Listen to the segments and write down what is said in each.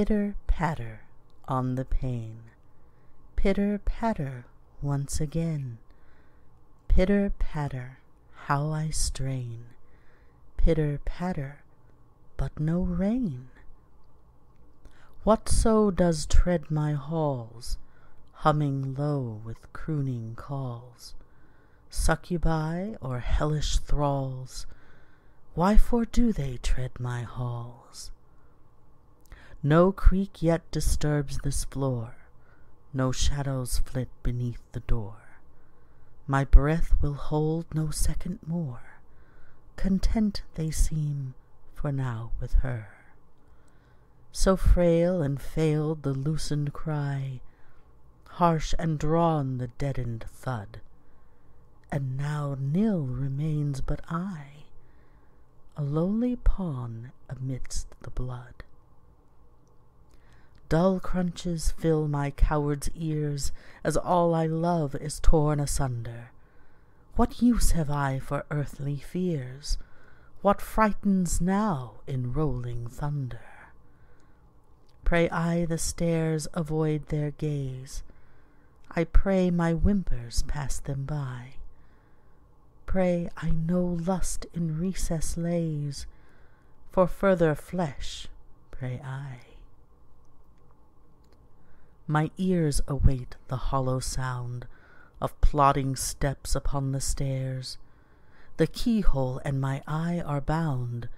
Pitter patter on the pane, Pitter patter once again, Pitter patter, how I strain, Pitter patter, but no rain. Whatso does tread my halls, Humming low with crooning calls? Succubi or hellish thralls, why for do they tread my halls? No creak yet disturbs this floor, No shadows flit beneath the door. My breath will hold no second more, Content they seem for now with her. So frail and failed the loosened cry, Harsh and drawn the deadened thud, And now nil remains but I, A lowly pawn amidst the blood. Dull crunches fill my coward's ears As all I love is torn asunder. What use have I for earthly fears? What frightens now in rolling thunder? Pray I the stairs avoid their gaze, I pray my whimpers pass them by. Pray I no lust in recess lays, For further flesh pray I. My ears await the hollow sound Of plodding steps upon the stairs. The keyhole and my eye are bound,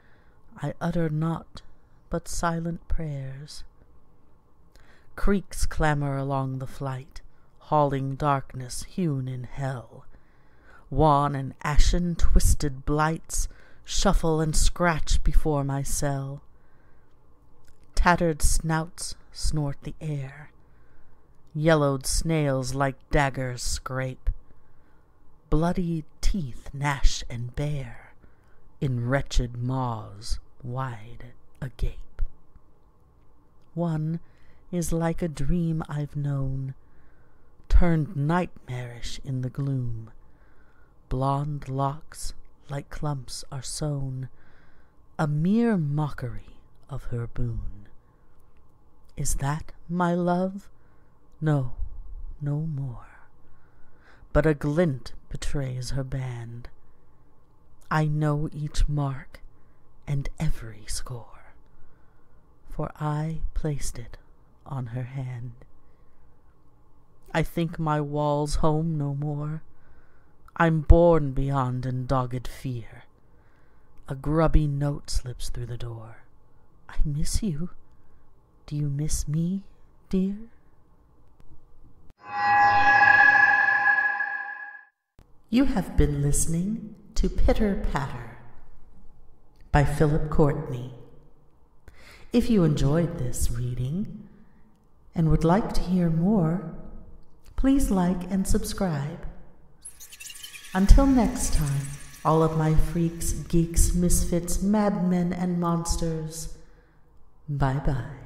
I utter naught but silent prayers. Creaks clamor along the flight, Hauling darkness hewn in hell. Wan and ashen twisted blights Shuffle and scratch before my cell. Tattered snouts snort the air, Yellowed snails like daggers scrape, Bloody teeth gnash and bare In wretched maws wide agape. One is like a dream I've known, Turned nightmarish in the gloom. Blond locks like clumps are sown, A mere mockery of her boon. Is that my love? No, no more. But a glint betrays her band. I know each mark and every score, For I placed it on her hand. I think my walls home no more. I'm borne beyond in dogged fear. A grubby note slips through the door. I miss you. Do you miss me, dear? You have been listening to Pitter Patter by Phillip Courtney. If you enjoyed this reading and would like to hear more, please like and subscribe. Until next time, all of my freaks, geeks, misfits, madmen, and monsters, bye bye.